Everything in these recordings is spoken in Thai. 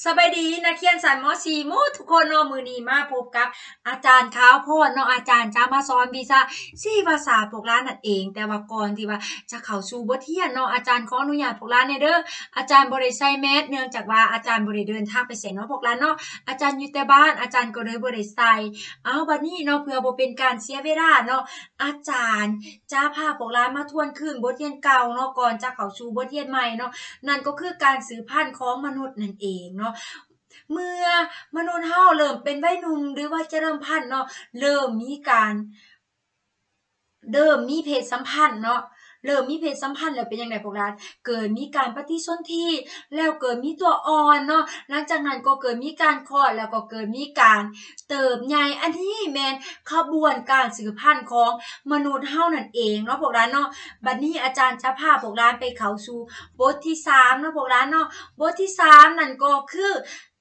สบายดีนักเขียนสายมอสีมูทุกคนเนาะมือนี้มาพบกับ อาจารย์ขาวโพดเนาะอาจารย์จะมาสอนวิชาสี่ภาษาพวกร้านนั่นเอง แต่ว่าก่อนที่ว่าจะเข้าสู่บทเรียนเนาะอาจารย์ขออนุญาตพวกร้านในเด้ออาจารย์บ่ได้ใส่แมสเนื่องจากว่าอาจารย์บ่ได้เดินทางไปไสเนาะพวกร้านเนาะอาจารย์อยู่แต่บ้านอาจารย์ก็เลยบ่ได้ใส่เอาบัดนี้เนาะเพื่อบ่เป็นการเสียเวลาเนาะอาจารย์จะพาพวกร้านมาทวนคืนบทเรียนเก่าเนาะก่อนจะเข้าสู่บทเรียนใหม่เนาะนั่นก็คือการสืบพันธุ์ของมนุษย์นั่นเองเนาะเมื่อมนุษย์เฮาเริ่มเป็นวัยหนุ่มหรือว่าจะเริ่มพันธุ์เนาะเริ่มมีการ เริ่มมีเพศสัมพันธ์เนาะ เริ่มมีเพศสัมพันธ์แล้วเป็นยังไงพวกเราเกิดมีการปฏิสนธิแล้วเกิดมีตัวอ่อนเนาะหลังจากนั้นก็เกิดมีการคลอดแล้วก็เกิดมีการเติบใหญ่อันนี้แมนขบวนการสืบพันธุ์ของมนุษย์เฮานั่นเองเนาะพวกเราเนาะบัดนี้อาจารย์จะพาพวกเราไปเข้าสู่บทที่3เนาะพวกเราเนาะบทที่3นั่นก็คือ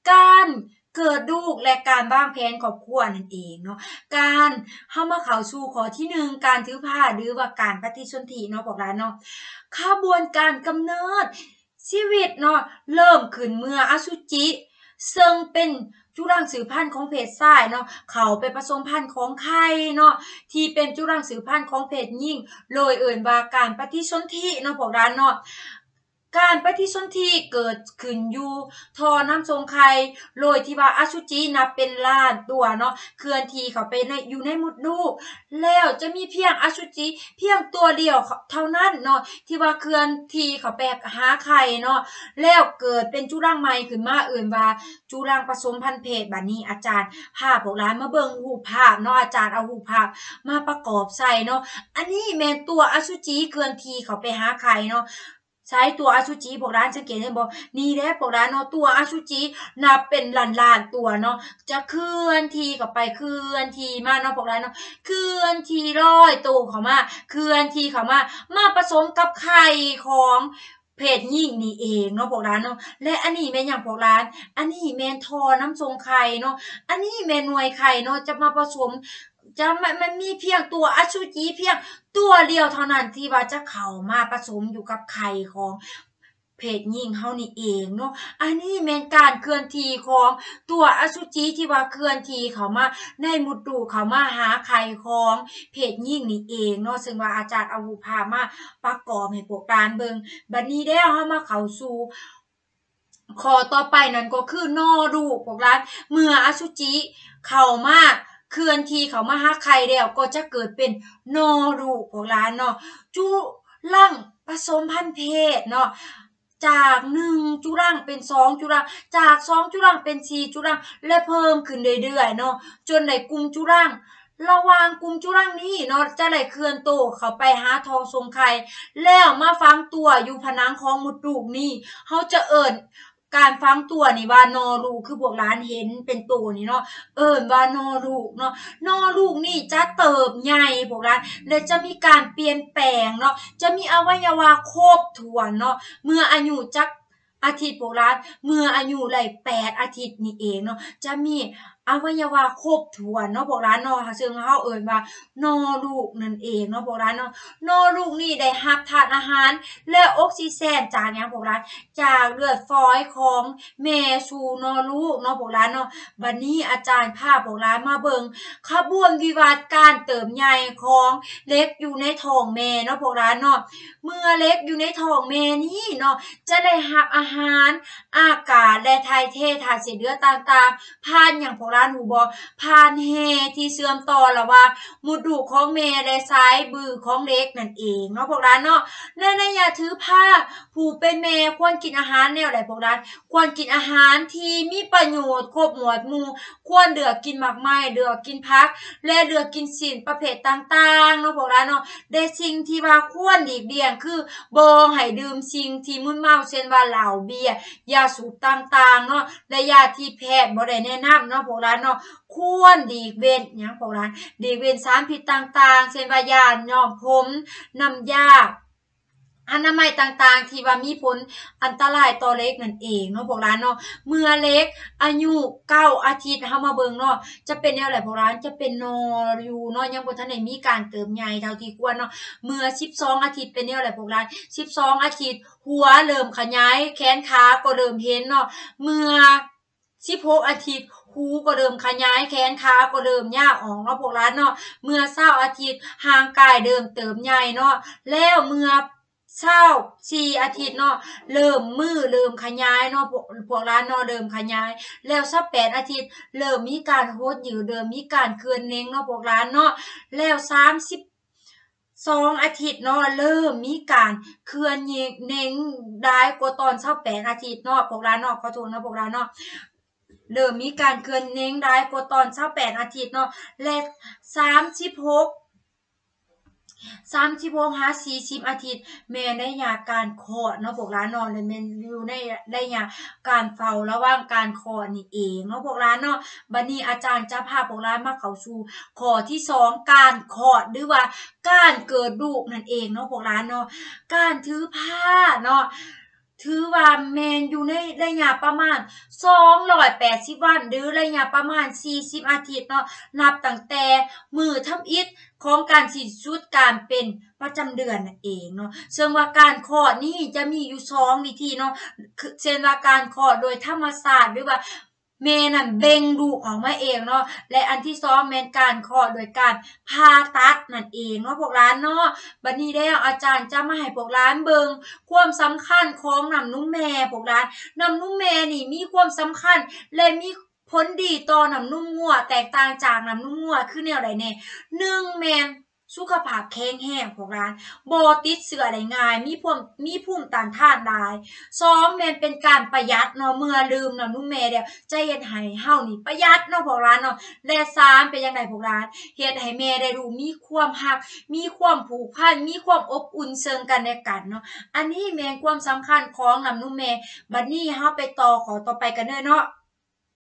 การ เกิดลูกและการวางแผนครอบครัวนั่นเองเนาะการเข้ามาเข้าสู่ข้อที่หนึ่งการถือผ้าหรือว่าการปฏิสนธิเนาะพวกเราเนาะขบวนการกำเนิดชีวิตเนาะเริ่มขึ้นเมื่ออสุจิ ซึ่งเป็นจุรังสืบพันธุ์ของเพศชายเนาะเขาไปผสมพันธุ์ของไข่เนาะที่เป็นจุรังสืบพันธุ์ของเพศหญิงเลยเอ่ยว่าการปฏิสนธิเนาะพวกเราเนาะ การปฏิสนธิเกิดขึ้นอยู่ทอน้ำทรงไข่โดยที่ว่าอสุจินับเป็นล้านตัวเนาะเคลื่อนที่เข้าไปในอยู่ในมดลูก แล้วจะมีเพียงอสุจิเพียงตัวเดียวเท่านั้นเนาะที่ว่าเคลื่อนที่เข้าไปหาไข่เนาะแล้วเกิดเป็นจุรังใหม่ขึ้นมาเอื่นว่าจุรังผสมพันธุ์เพศบัดนี้อาจารย์ภาพพวกร้านมาเบิ่งรูภาพเนาะอาจารย์เอารูภาพมาประกอบใส่เนาะอันนี้แม่นตัวอสุจิเคลื่อนที่เข้าไปหาไข่เนาะ ใช้ตัวอสุจิพวกร้านสังเกตเห็นบ่นี่แหละพวกร้านเนาะตัวอสุจินับเป็นล้านๆตัวเนาะจะเคลื่อนที่เข้าไปเคลื่อนที่มาเนาะพวกร้านเนาะเคลื่อนที่ร้อยตัวเข้ามาเคลื่อนที่เข้ามามาผสมกับไข่ของเพศหญิงนี่เองเนาะพวกร้านเนาะและอันนี้แม่นหยังพวกร้าน อันนี้แม่นทอน้ำทรงไข่เนาะอันนี้แม่นหน่วยไข่เนาะจะมาผสม จะมันมันมีเพียงตัวอสุจิเพียงตัวเดียวเท่านั้นที่ว่าจะเข้ามาผสมอยู่กับไข่ของเพศหญิงเฮานี่เองเนาะ อันนี้แม่นการเคลื่อนที่ของตัวอสุจิที่ว่าเคลื่อนที่เข้ามาในมุดลูเข้ามาหาไข่ของเพศหญิงนี่เองเนาะ ซึ่งว่าอาจารย์อารูปภามาประกอบให้พวกการเบิงบัดนี้แล้วเฮามาเข้าสู่ข้อต่อไปนั่นก็คือนอลูพวกร้านเมื่ออสุจิเข้ามา เคลื่อนที่เขามาหาไข่แล้วก็จะเกิดเป็นนอรูของร้านเนาะจุรังผสมพันธุ์เพศเนาะจากหนึ่งจุรังเป็นสองจุรัง จากสองจุรังเป็นสี่จุรัง และเพิ่มขึ้นเรื่อยๆเนาะจนในกลุ่มจุรังระหว่างกลุ่มจุรังนี้เนาะจะได้เคลื่อนโตวเขาไปหาทองทรงไข่แล้วมาฟังตัวอยู่ผนังของมุดลูกนี่เขาจะเอิ้น การฟังตัวนี่ว่านอลูคือพวกร้านเห็นเป็นตัวนี่เนาะเอิ้นว่านอลูกเนาะนอลูกนี่จะเติบใหญ่พวกร้านและจะมีการเปลี่ยนแปลงเนาะจะมีอวัยวะครบถ้วนเนาะเมื่ออายุจักอาทิตย์พวกร้านเมื่ออายุไหลแปดอาทิตย์นี่เองเนาะจะมีอวัยวะครบถ้วนเนาะพวกร้านเนาะซึ่งเฮาเอิ้นว่านอลูกนั่นเองเนาะพวกร้านเนาะนอลูกนี่ได้รับธาตุอาหาร และออกซิเจนจากหยังพวกร้านจากเลือดฝอยของแม่สู่นอลูกเนาะพวกร้านเนาะบัดนี้อาจารย์พาพวกร้านมาเบิงขบวนวิวัฒน์การเติมใหญ่ของเล็กอยู่ในท้องแม่เนาะพวกร้านเนาะเมื่อเล็กอยู่ในท้องแม่นี้เนาะจะได้รับอาหาร อากาศและถ่ายเทธาตุเสียเลือดต่างๆผ่านอย่างพวกร้านหูบอผ่านแฮที่เสื่อมต่อระหว่างมดลูของแม่และสายบือของเล็กนั่นเองเนาะพวกร้านเนาะและในอย่าถือผ้าผู้เป็นแม่ควรกินอาหารแนวไหนพวกร้านควรกินอาหารที่มีประโยชน์ครบหมวดหมู่ควรเลือกกินหมากไม้เลือกกินผัก และเลือกกินสิ่งประเภทต่างๆเนาะพวกร้านเนาะแต่สิ่งที่ว่าควรหลีกเลี่ยงคือบ่ให้ดื่มสิ่งที่มึนเมาเช่นว่าเหล้าเบียร์ยาสูบต่างๆเนาะและยาที่แพทย์บ่ได้แนะนำเนาะพวกร้านเนาะควรหลีเว้นยังพวกร้านหลีเว้นสารพิษต่างๆ เช่นว่ายาย้อมผมน้ำยาอนามัยต่างๆ ที่ว่ามีผลอันตรายต่อเล็กนั่นเองเนาะพวกร้านเนาะเมื่อเล็กอายุ9อาทิตย์เฮามาเบิ่งเนาะจะเป็นแนวไหนพวกร้านจะเป็นนออยู่เนาะยังบ่ทันได้มีการเติมใหญ่เท่าที่ควรเนาะเมื่อ 12 อาทิตย์เป็นแนวไหนพวกร้าน 12 อาทิตย์ หัวเริ่มขยายแขนขาก็เริ่มเห็นเนาะเมื่อ16อาทิตย์ หูก็เริ่มขยายแขนขาก็เริ่มยาวออกเนาะพวกร้านเนาะเมื่อ20อาทิตย์ห่างกายเดิมเติมใหญ่เนาะแล้วเมื่อเศร้าสี่อาทิตย์เนาะเริ่มมือเริ่มขยายเนาะพวกพวกร้านเนาะเริ่มขยาย แล้วสักแปดอาทิตย์เริ่มมีการโฮดอยู่เดิมมีการเคลื่อนเน้งเนาะพวกร้านเนาะแล้วสามสิบสองอาทิตย์เนาะเริ่มมีการเคลื่อนเน้งได้กว่าตอนเช้าแปดอาทิตย์เนาะพวกร้านเนาะขอโทษนะพวกร้านเนาะ เริ่มมีการเคลื่อนเน้งได้กว่าตอนเช้าแปดอาทิตย์เนาะและสามสิบหกสามสิบหกหาสี่สิบอาทิตย์แม่ได้ยาการคอดเนาะพวกร้านนอนเลยแม่อยู่ในได้ยาการเฝ้าระว่างการคอนี่เองเนาะพวกร้านเนาะบัดนี้อาจารย์จะพาพวกร้านมาเข้าสู่ข้อที่สองการคอดหรือว่าการเกิดลูกนั่นเองเนาะพวกร้านเนาะการถือผ้าเนาะ ถือว่าแมนอยู่ในระยะประมาณ 280 วัน หรือระยะประมาณ 40 อาทิตย์เนาะนับตั้งแต่มือทำอิฐของการสิ้นสุดการเป็นประจำเดือนนั่นเองเนาะซึ่งว่าการคลอดนี่จะมีอยู่สองวิธีเนาะเช่นว่าการคลอดโดยธรรมศาสตร์หรือว่า แม่นั่นเบ่งลูออกมาเองเนาะและอันที่สองแมนการคลอดโดยการผ่าตัดนั่นเองเนาะพวกร้านเนาะบัดนี้แล้วอาจารย์จะมาให้พวกร้านเบิงความสำคัญของน้ำนุ่มแม่พวกร้านน้ำนุ่มแม่นี่มีความสำคัญและมีผลดีต่อน้ำนุ่มงัวแตกต่างจากน้ำนุ่มงัวคือแนวใดแน่หนึ่งแมน สุขภาพแข็งแรงพวกร้านบ่ติดเชื้อได้ง่าย มีภูมิมีภูมิต้านทานได้สองแมนเป็นการประหยัดเนาะเมื่อลืมน้ำนุ่มแม่เดียวใจเฮ็ดให้เฮานี่ประหยัดเนาะพวกร้านเนาะและสามเป็นจังไดพวกร้านเฮ็ดให้แม่ได้รู้มีความรัก มีความผูกพันมีความอบอุ่นซึ่งกันและกันเนาะอันนี้แม่นความสำคัญของน้ำนุ่มแม่บัดนี้เฮาไปต่อขอต่อไปกันเด้อเนาะ